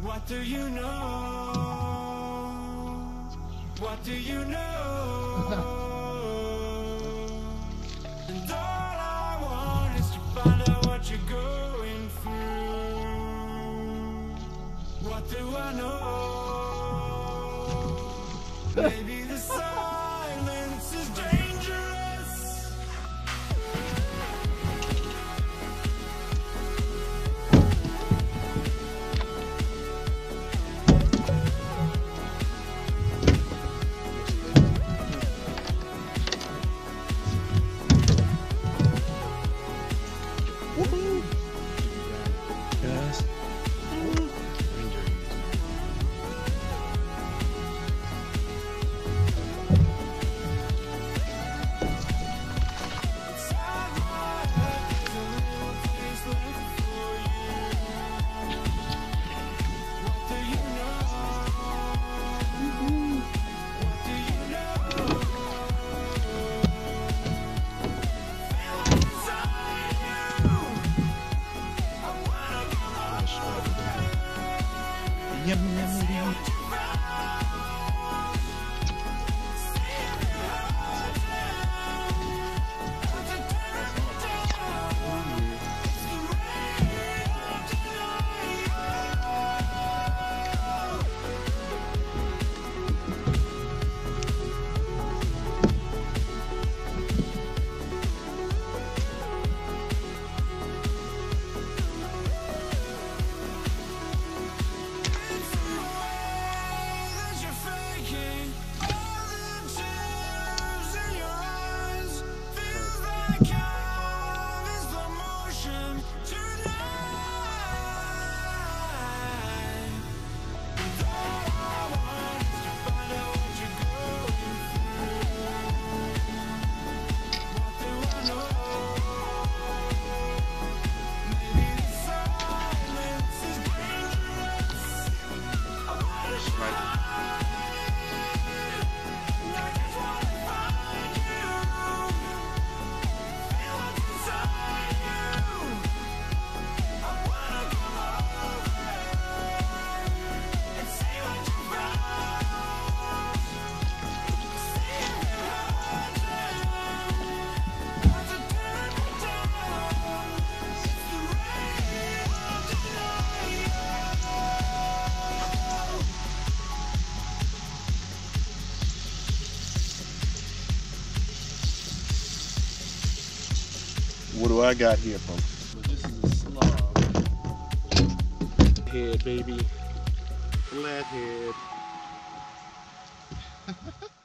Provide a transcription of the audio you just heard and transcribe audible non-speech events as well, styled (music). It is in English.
What do you know? What do you know? (laughs) and all I want is to find out what you're going through. What do I know? (laughs) Maybe Yum, yum, yum. What do I got here, folks? This is a slog. Head, baby. Flathead. (laughs)